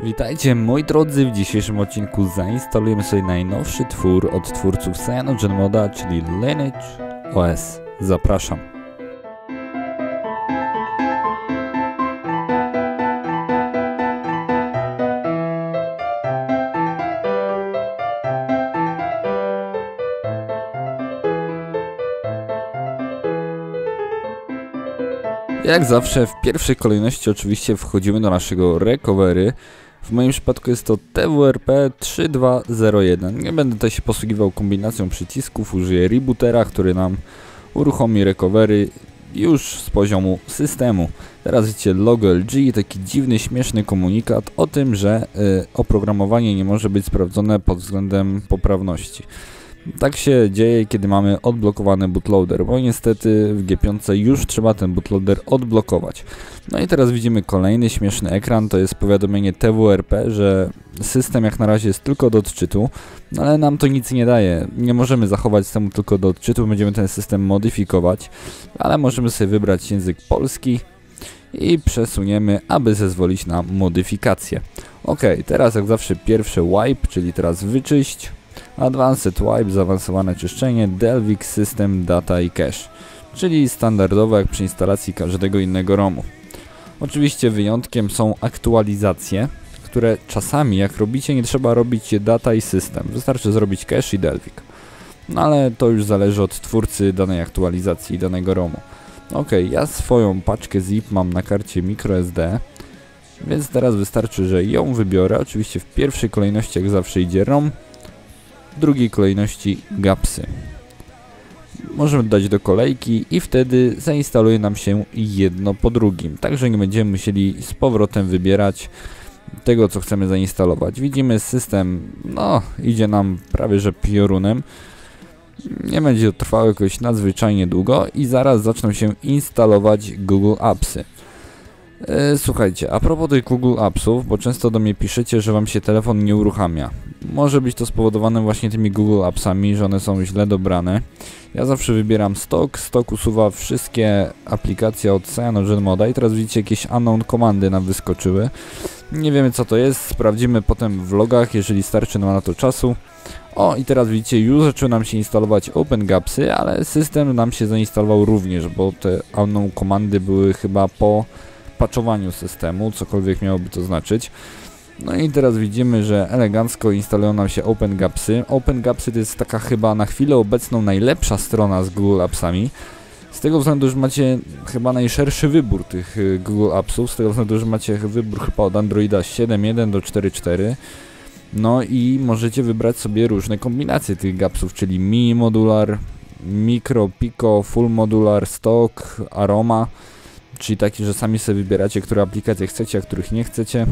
Witajcie moi drodzy, w dzisiejszym odcinku zainstalujemy sobie najnowszy twór od twórców CyanogenModa, czyli Lineage OS. Zapraszam. Jak zawsze w pierwszej kolejności oczywiście wchodzimy do naszego recovery. W moim przypadku jest to TWRP 3201. Nie będę tutaj się posługiwał kombinacją przycisków, użyję rebootera, który nam uruchomi recovery już z poziomu systemu. Teraz widzicie logo LG, taki dziwny, śmieszny komunikat o tym, że y, oprogramowanie nie może być sprawdzone pod względem poprawności. Tak się dzieje, kiedy mamy odblokowany bootloader, bo niestety w G5 już trzeba ten bootloader odblokować. No i teraz widzimy kolejny śmieszny ekran, to jest powiadomienie TWRP, że system jak na razie jest tylko do odczytu, no ale nam to nic nie daje. Nie możemy zachować systemu tylko do odczytu, będziemy ten system modyfikować, ale możemy sobie wybrać język polski i przesuniemy, aby zezwolić na modyfikację. Ok, teraz jak zawsze pierwsze wipe, czyli teraz wyczyść. Advanced Wipe, zaawansowane czyszczenie, Delvik System Data i Cache, czyli standardowe jak przy instalacji każdego innego ROMu. Oczywiście wyjątkiem są aktualizacje, które czasami jak robicie nie trzeba robić data i system, wystarczy zrobić cache i Delvik. No ale to już zależy od twórcy danej aktualizacji i danego ROMu. Ok, ja swoją paczkę zip mam na karcie microSD, więc teraz wystarczy, że ją wybiorę. Oczywiście w pierwszej kolejności jak zawsze idzie ROM, w drugiej kolejności gapsy. Możemy dodać do kolejki i wtedy zainstaluje nam się jedno po drugim, także nie będziemy musieli z powrotem wybierać tego, co chcemy zainstalować. Widzimy system, no, idzie nam prawie że piorunem. Nie będzie to trwało jakoś nadzwyczajnie długo i zaraz zaczną się instalować Google Appsy. E, słuchajcie, a propos tych Google Appsów, bo często do mnie piszecie, że wam się telefon nie uruchamia. Może być to spowodowane właśnie tymi Google Appsami, że one są źle dobrane. Ja zawsze wybieram stok, stok usuwa wszystkie aplikacje od CyanogenModa i teraz widzicie jakieś unknown komandy nam wyskoczyły. Nie wiemy co to jest, sprawdzimy potem w logach, jeżeli starczy nam na to czasu. O i teraz widzicie, już zaczęły nam się instalować OpenGapsy, ale system nam się zainstalował również, bo te unknown komandy były chyba po patchowaniu systemu, cokolwiek miałoby to znaczyć. No i teraz widzimy, że elegancko instalują nam się OpenGapsy. OpenGapsy to jest taka chyba na chwilę obecną najlepsza strona z Google Appsami. Z tego względu, że macie chyba najszerszy wybór tych y, Google Appsów, z tego względu, że macie wybór chyba od Androida 7.1 do 4.4. No i możecie wybrać sobie różne kombinacje tych gapsów, czyli mini modular, micro, pico, full modular, stock, aroma, czyli taki, że sami sobie wybieracie, które aplikacje chcecie, a których nie chcecie.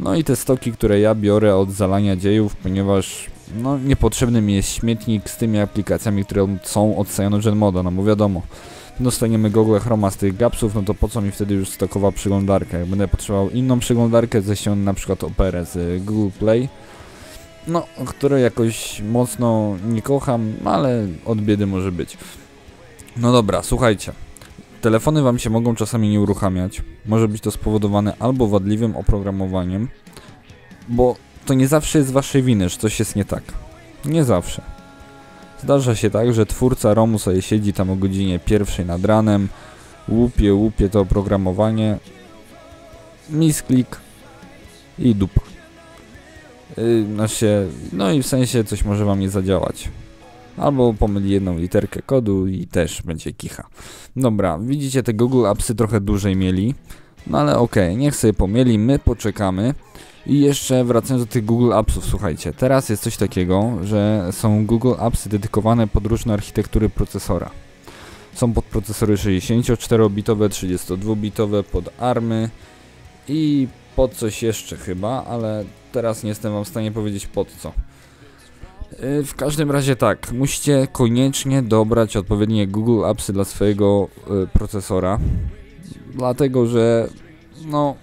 No i te stoki, które ja biorę od zalania dziejów, ponieważ no niepotrzebny mi jest śmietnik z tymi aplikacjami, które są od CyanogenModa, no bo wiadomo, dostaniemy Google Chroma z tych gapsów, no to po co mi wtedy już stokowa przeglądarka? Jak będę potrzebował inną przeglądarkę, ześciągnę na przykład Operę z Google Play, no, które jakoś mocno nie kocham, ale od biedy może być. No dobra, słuchajcie. Telefony Wam się mogą czasami nie uruchamiać. Może być to spowodowane albo wadliwym oprogramowaniem, bo to nie zawsze jest Waszej winy, że coś jest nie tak. Nie zawsze. Zdarza się tak, że twórca ROMu sobie siedzi tam o godzinie pierwszej nad ranem, łupie, łupie to oprogramowanie, misklik i dupa. Yy, znaczy, no i w sensie coś może Wam nie zadziałać. Albo pomyli jedną literkę kodu i też będzie kicha. Dobra, widzicie te Google Appsy trochę dłużej mieli. No ale okej, okay, niech sobie pomieli, my poczekamy. I jeszcze wracając do tych Google Appsów, słuchajcie, teraz jest coś takiego, że są Google Appsy dedykowane pod różne architektury procesora. Są pod procesory 64-bitowe, 32-bitowe, pod ARMy i pod coś jeszcze chyba, ale teraz nie jestem wam w stanie powiedzieć pod co. Y, w każdym razie tak, musicie koniecznie dobrać odpowiednie Google Appsy dla swojego y, procesora, dlatego że no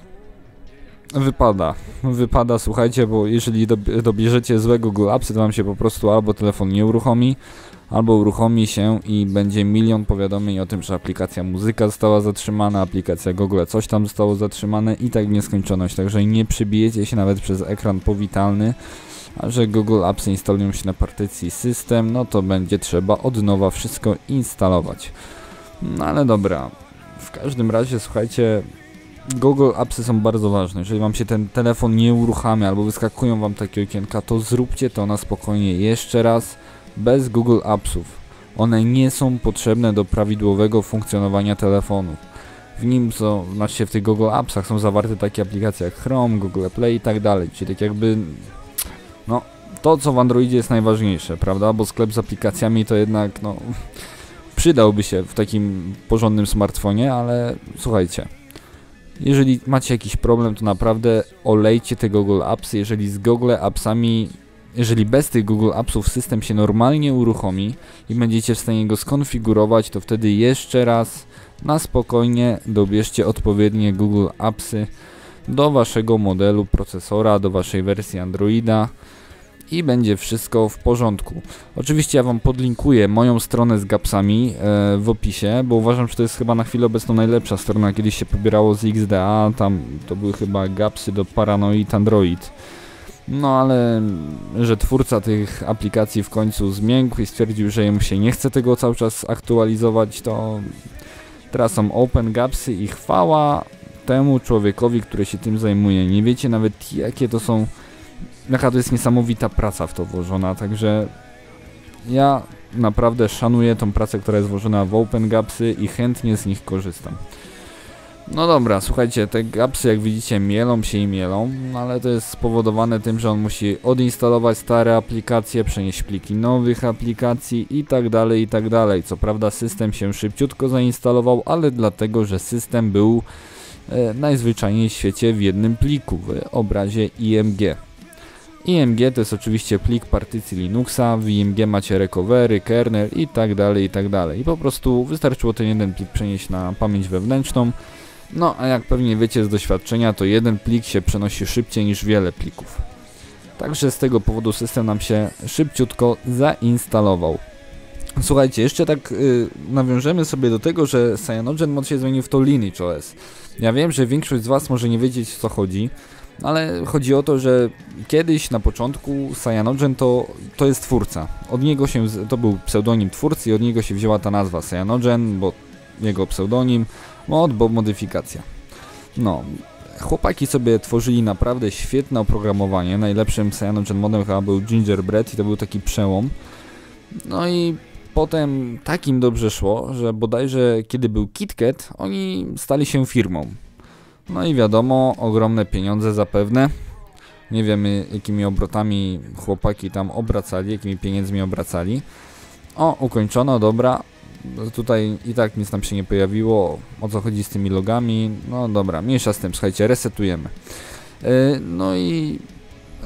wypada. Wypada, słuchajcie, bo jeżeli dobierzecie złego Google Appsy, to wam się po prostu albo telefon nie uruchomi, albo uruchomi się i będzie milion powiadomień o tym, że aplikacja muzyka została zatrzymana, aplikacja Google coś tam zostało zatrzymane i tak w nieskończoność. Także nie przybijecie się nawet przez ekran powitalny, a że Google Apps instalują się na partycji system, no to będzie trzeba od nowa wszystko instalować. No ale dobra, w każdym razie słuchajcie, Google Appsy są bardzo ważne. Jeżeli wam się ten telefon nie uruchamia albo wyskakują wam takie okienka, to zróbcie to na spokojnie jeszcze raz bez Google Appsów. One nie są potrzebne do prawidłowego funkcjonowania telefonu. W nim są, znaczy w tych Google Appsach są zawarte takie aplikacje jak Chrome, Google Play i tak dalej. Czyli tak jakby, no, to co w Androidzie jest najważniejsze, prawda? Bo sklep z aplikacjami to jednak, no, przydałby się w takim porządnym smartfonie, ale słuchajcie. Jeżeli macie jakiś problem, to naprawdę olejcie te Google Appsy. Jeżeli z Google Appsami jeżeli bez tych Google Appsów system się normalnie uruchomi i będziecie w stanie go skonfigurować, to wtedy jeszcze raz na spokojnie dobierzcie odpowiednie Google Appsy do waszego modelu procesora, do waszej wersji Androida i będzie wszystko w porządku. Oczywiście ja Wam podlinkuję moją stronę z gapsami e, w opisie, bo uważam, że to jest chyba na chwilę obecną najlepsza strona. Kiedyś się pobierało z XDA, tam to były chyba gapsy do Paranoid Android. No ale, że twórca tych aplikacji w końcu zmiękł i stwierdził, że mu się nie chce tego cały czas aktualizować, to teraz są Open Gapsy i chwała temu człowiekowi, który się tym zajmuje. Nie wiecie nawet jakie to są, jaka to jest niesamowita praca w to włożona, także ja naprawdę szanuję tą pracę, która jest włożona w Open Gapsy i chętnie z nich korzystam. No dobra, słuchajcie, te gapsy jak widzicie mielą się i mielą, no ale to jest spowodowane tym, że on musi odinstalować stare aplikacje, przenieść pliki nowych aplikacji i tak dalej, i tak dalej. Co prawda system się szybciutko zainstalował, ale dlatego, że system był najzwyczajniej w świecie w jednym pliku, w obrazie IMG. IMG to jest oczywiście plik partycji Linuxa, w IMG macie recovery, kernel i tak dalej, i tak dalej. I po prostu wystarczyło ten jeden plik przenieść na pamięć wewnętrzną, no, a jak pewnie wiecie z doświadczenia, to jeden plik się przenosi szybciej niż wiele plików. Także z tego powodu system nam się szybciutko zainstalował. Słuchajcie, jeszcze tak yy, nawiążemy sobie do tego, że Cyanogen mod się zmienił w to Lineage OS. Ja wiem, że większość z Was może nie wiedzieć o co chodzi, ale chodzi o to, że kiedyś na początku Cyanogen to, to jest twórca. Od niego się, to był pseudonim twórcy i od niego się wzięła ta nazwa Cyanogen, bo jego pseudonim, Mod, bo modyfikacja. No, chłopaki sobie tworzyli naprawdę świetne oprogramowanie. Najlepszym Cyanogen modem chyba był Gingerbread i to był taki przełom. No i potem tak im dobrze szło, że bodajże kiedy był KitKat, oni stali się firmą. No i wiadomo, ogromne pieniądze zapewne. Nie wiemy jakimi obrotami chłopaki tam obracali, jakimi pieniędzmi obracali. O, ukończono, dobra, tutaj i tak nic nam się nie pojawiło, o co chodzi z tymi logami, no dobra, mniejsza z tym, słuchajcie, resetujemy. Yy, no i,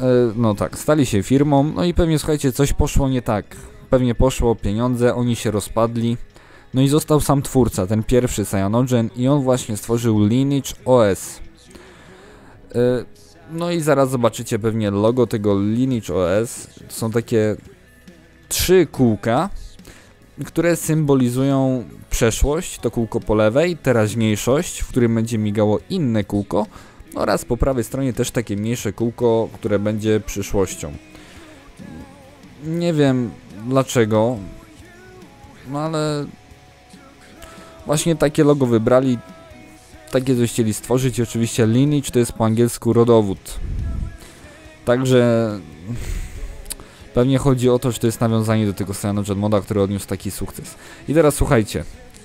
yy, no tak, stali się firmą, no i pewnie, słuchajcie, coś poszło nie tak. Pewnie poszło pieniądze, oni się rozpadli, no i został sam twórca, ten pierwszy Cyanogen i on właśnie stworzył Lineage OS. Yy, no i zaraz zobaczycie pewnie logo tego Lineage OS, są takie trzy kółka, które symbolizują przeszłość, to kółko po lewej, teraźniejszość, w którym będzie migało inne kółko oraz po prawej stronie też takie mniejsze kółko, które będzie przyszłością. Nie wiem dlaczego, no ale właśnie takie logo wybrali, takie coś chcieli stworzyć. Oczywiście lineage to jest po angielsku rodowód. Także Pewnie chodzi o to, że to jest nawiązanie do tego Cyanogen moda, który odniósł taki sukces. I teraz słuchajcie,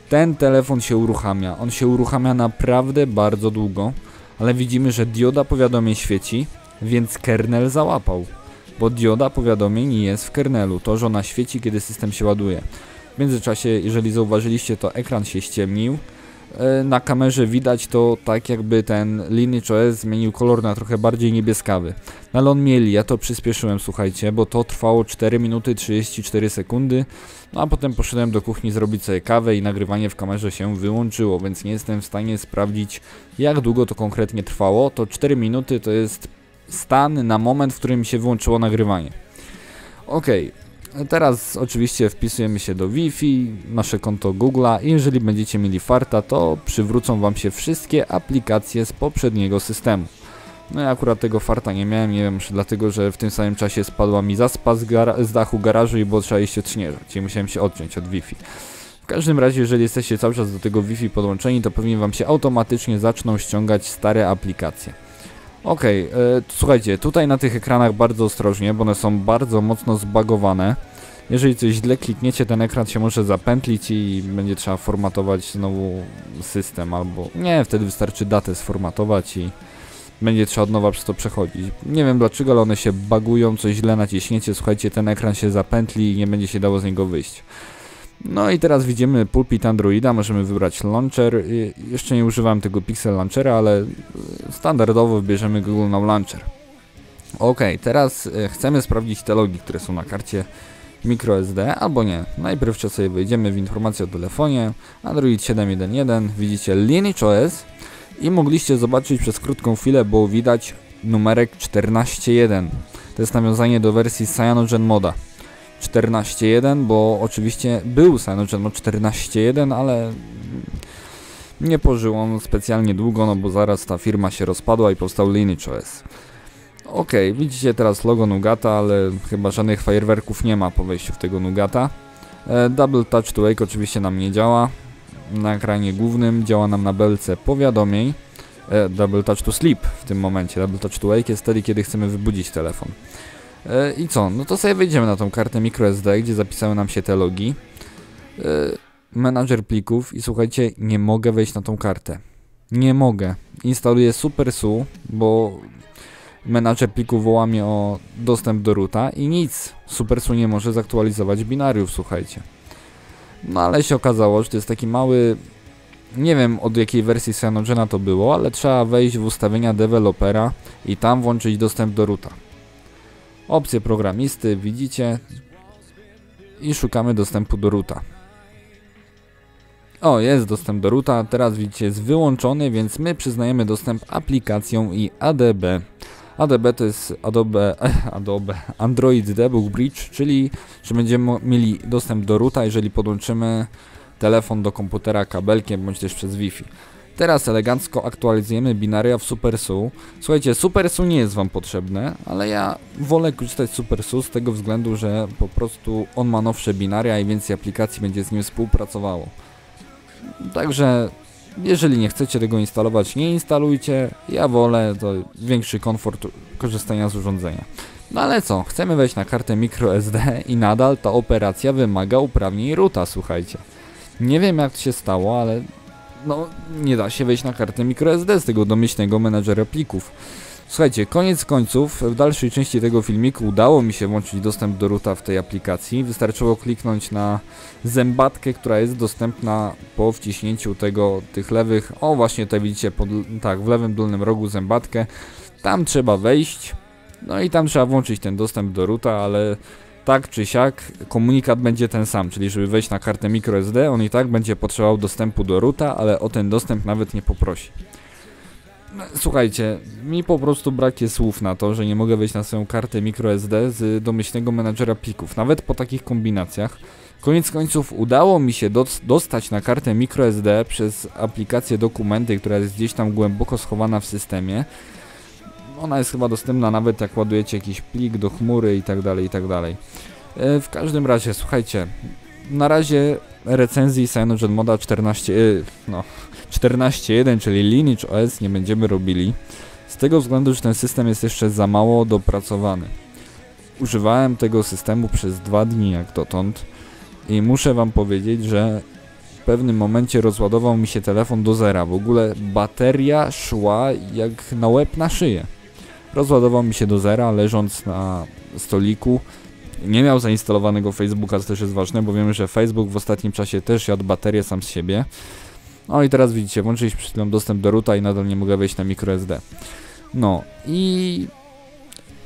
ten telefon się uruchamia. On się uruchamia naprawdę bardzo długo, ale widzimy, że dioda powiadomień świeci, więc kernel załapał. Bo dioda powiadomień jest w kernelu, to że ona świeci, kiedy system się ładuje. W międzyczasie, jeżeli zauważyliście, to ekran się ściemnił. e, na kamerze widać to tak jakby ten Lineage OS zmienił kolor na trochę bardziej niebieskawy. No ale on mieli, ja to przyspieszyłem słuchajcie, bo to trwało 4 minuty 34 sekundy, no a potem poszedłem do kuchni zrobić sobie kawę i nagrywanie w kamerze się wyłączyło, więc nie jestem w stanie sprawdzić jak długo to konkretnie trwało. To 4 minuty to jest stan na moment, w którym się wyłączyło nagrywanie. Ok, teraz oczywiście wpisujemy się do Wi-Fi, nasze konto Google'a i jeżeli będziecie mieli farta, to przywrócą Wam się wszystkie aplikacje z poprzedniego systemu. No ja akurat tego farta nie miałem, nie wiem, czy dlatego, że w tym samym czasie spadła mi zaspa z, z dachu garażu i było trzeba iść odśnieżać i musiałem się odciąć od Wi-Fi. W każdym razie, jeżeli jesteście cały czas do tego Wi-Fi podłączeni, to pewnie Wam się automatycznie zaczną ściągać stare aplikacje. Okej, okay, e, słuchajcie, tutaj na tych ekranach bardzo ostrożnie, bo one są bardzo mocno zbagowane. Jeżeli coś źle klikniecie, ten ekran się może zapętlić i będzie trzeba formatować znowu system, albo nie, wtedy wystarczy datę sformatować i będzie trzeba od nowa przez to przechodzić. Nie wiem dlaczego, ale one się bagują, coś źle naciśniecie, słuchajcie, ten ekran się zapętli i nie będzie się dało z niego wyjść. No i teraz widzimy pulpit Androida, możemy wybrać launcher. Jeszcze nie używałem tego Pixel Launchera, ale standardowo wybierzemy Google Now Launcher. Ok, teraz e, chcemy sprawdzić te logi, które są na karcie microSD, albo nie. Najpierw sobie wejdziemy w informacje o telefonie, Android 7.1.1, widzicie Lineage OS i mogliście zobaczyć przez krótką chwilę, bo widać numerek 14.1. To jest nawiązanie do wersji Cyanogen Moda. 14.1, bo oczywiście był Cyanogen Mod 14.1, ale nie pożył on specjalnie długo, no bo zaraz ta firma się rozpadła i powstał Lineage OS. Ok, widzicie teraz logo Nugata, ale chyba żadnych fajerwerków nie ma po wejściu w tego Nugata. E, Double Touch to Wake oczywiście nam nie działa. Na ekranie głównym działa nam na belce powiadomień. E, double Touch to Sleep w tym momencie. Double Touch to Wake jest wtedy, kiedy chcemy wybudzić telefon. E, I co? No to sobie wejdziemy na tą kartę microSD, gdzie zapisały nam się te logi. E, menadżer plików i słuchajcie, nie mogę wejść na tą kartę. Nie mogę. Instaluję SuperSU, bo menadżer plików woła mnie o dostęp do roota i nic. SuperSU nie może zaktualizować binariów, słuchajcie. No ale się okazało, że to jest taki mały... Nie wiem od jakiej wersji Cyanogena to było, ale trzeba wejść w ustawienia dewelopera i tam włączyć dostęp do roota. Opcje programisty widzicie i szukamy dostępu do roota. O, jest dostęp do roota, teraz widzicie jest wyłączony, więc my przyznajemy dostęp aplikacjom i ADB. ADB to jest Adobe, Adobe Android Debug Bridge, czyli że będziemy mieli dostęp do roota, jeżeli podłączymy telefon do komputera kabelkiem bądź też przez Wi-Fi. Teraz elegancko aktualizujemy binaria w SuperSU. Słuchajcie, SuperSU nie jest Wam potrzebne, ale ja wolę korzystać z SuperSU z tego względu, że po prostu on ma nowsze binaria i więcej aplikacji będzie z nim współpracowało. Także jeżeli nie chcecie tego instalować, nie instalujcie. Ja wolę to większy komfort korzystania z urządzenia. No ale co, chcemy wejść na kartę microSD i nadal ta operacja wymaga uprawnień roota, słuchajcie. Nie wiem jak to się stało, ale no nie da się wejść na kartę microSD z tego domyślnego menadżera plików. Słuchajcie, koniec końców, w dalszej części tego filmiku udało mi się włączyć dostęp do roota w tej aplikacji. Wystarczyło kliknąć na zębatkę, która jest dostępna po wciśnięciu tego, tych lewych, o właśnie tutaj widzicie, pod, tak, w lewym dolnym rogu zębatkę. Tam trzeba wejść, no i tam trzeba włączyć ten dostęp do roota, ale tak czy siak komunikat będzie ten sam, czyli żeby wejść na kartę microSD, on i tak będzie potrzebował dostępu do roota, ale o ten dostęp nawet nie poprosi. No, słuchajcie, mi po prostu brak jest słów na to, że nie mogę wejść na swoją kartę microSD z domyślnego menadżera plików, nawet po takich kombinacjach. Koniec końców udało mi się dostać na kartę microSD przez aplikację dokumenty, która jest gdzieś tam głęboko schowana w systemie. Ona jest chyba dostępna nawet jak ładujecie jakiś plik do chmury i tak dalej, i tak dalej. E, w każdym razie, słuchajcie, na razie recenzji Cyanogen Moda 14, e, no, 14.1, czyli Lineage OS nie będziemy robili. Z tego względu, że ten system jest jeszcze za mało dopracowany. Używałem tego systemu przez dwa dni jak dotąd i muszę wam powiedzieć, że w pewnym momencie rozładował mi się telefon do zera. W ogóle bateria szła jak na łeb na szyję. Rozładował mi się do zera, leżąc na stoliku. Nie miał zainstalowanego Facebooka, co też jest ważne, bo wiemy, że Facebook w ostatnim czasie też jadł baterię sam z siebie. No i teraz widzicie, włączyliśmy przed chwilą dostęp do ruta i nadal nie mogę wejść na microSD. No i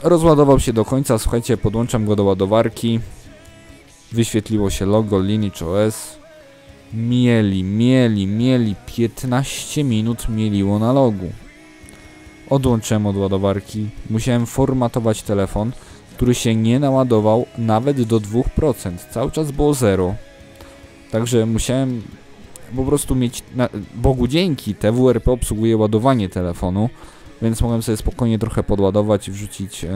rozładował się do końca, słuchajcie, podłączam go do ładowarki. Wyświetliło się logo Lineage OS. Mieli, mieli, mieli 15 minut mieliło na logu. Odłączyłem od ładowarki, musiałem formatować telefon, który się nie naładował nawet do 2%, cały czas było 0. Także musiałem po prostu mieć, na, Bogu dzięki, TWRP obsługuje ładowanie telefonu, więc mogłem sobie spokojnie trochę podładować i wrzucić e,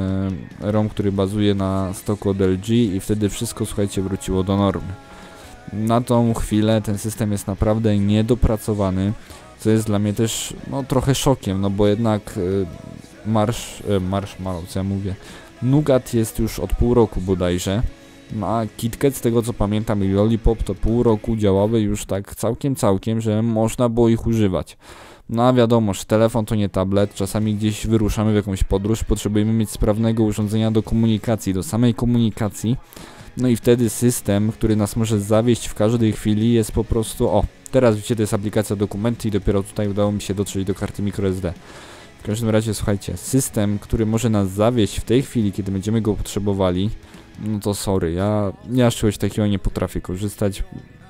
ROM, który bazuje na stoku od LG i wtedy wszystko, słuchajcie, wróciło do normy. Na tą chwilę ten system jest naprawdę niedopracowany, co jest dla mnie też no, trochę szokiem, no bo jednak e, marsz, e, marsz malą, co ja mówię, Nugat jest już od pół roku bodajże, a KitKat z tego co pamiętam i Lollipop to pół roku działały już tak całkiem całkiem, że można było ich używać. No a wiadomo, że telefon to nie tablet, czasami gdzieś wyruszamy w jakąś podróż, potrzebujemy mieć sprawnego urządzenia do komunikacji, do samej komunikacji. No i wtedy system, który nas może zawieść w każdej chwili jest po prostu, o, teraz widzicie, to jest aplikacja dokumenty i dopiero tutaj udało mi się dotrzeć do karty microSD. W każdym razie, słuchajcie, system, który może nas zawieść w tej chwili, kiedy będziemy go potrzebowali, no to sorry, ja, ja z czegoś takiego nie potrafię korzystać.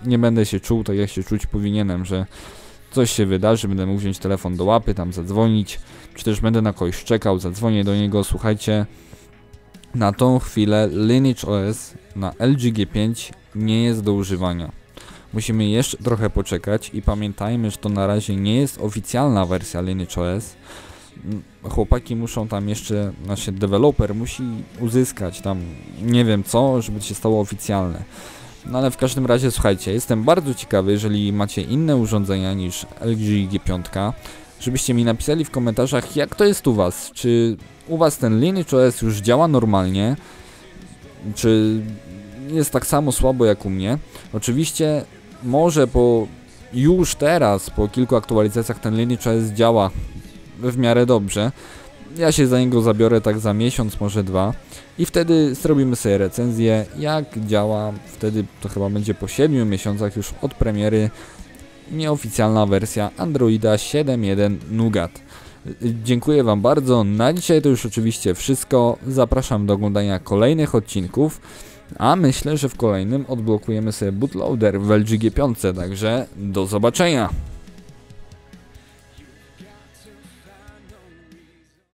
Nie będę się czuł tak, jak się czuć powinienem, że coś się wydarzy, będę mógł wziąć telefon do łapy, tam zadzwonić, czy też będę na kogoś czekał, zadzwonię do niego, słuchajcie, na tą chwilę Lineage OS na LG G5 nie jest do używania. Musimy jeszcze trochę poczekać i pamiętajmy, że to na razie nie jest oficjalna wersja Lineage OS. Chłopaki muszą tam jeszcze, znaczy deweloper musi uzyskać tam nie wiem co, żeby się stało oficjalne. No ale w każdym razie słuchajcie, jestem bardzo ciekawy, jeżeli macie inne urządzenia niż LG G5, żebyście mi napisali w komentarzach jak to jest u Was. Czy u Was ten Lineage OS już działa normalnie? Czy jest tak samo słabo jak u mnie? Oczywiście może po już teraz, po kilku aktualizacjach ten Lineage OS działa w miarę dobrze. Ja się za niego zabiorę tak za miesiąc, może dwa i wtedy zrobimy sobie recenzję, jak działa. Wtedy to chyba będzie po 7 miesiącach już od premiery nieoficjalna wersja Androida 7.1 Nougat. Dziękuję Wam bardzo. Na dzisiaj to już oczywiście wszystko. Zapraszam do oglądania kolejnych odcinków. A myślę, że w kolejnym odblokujemy sobie bootloader w LG G5, także do zobaczenia.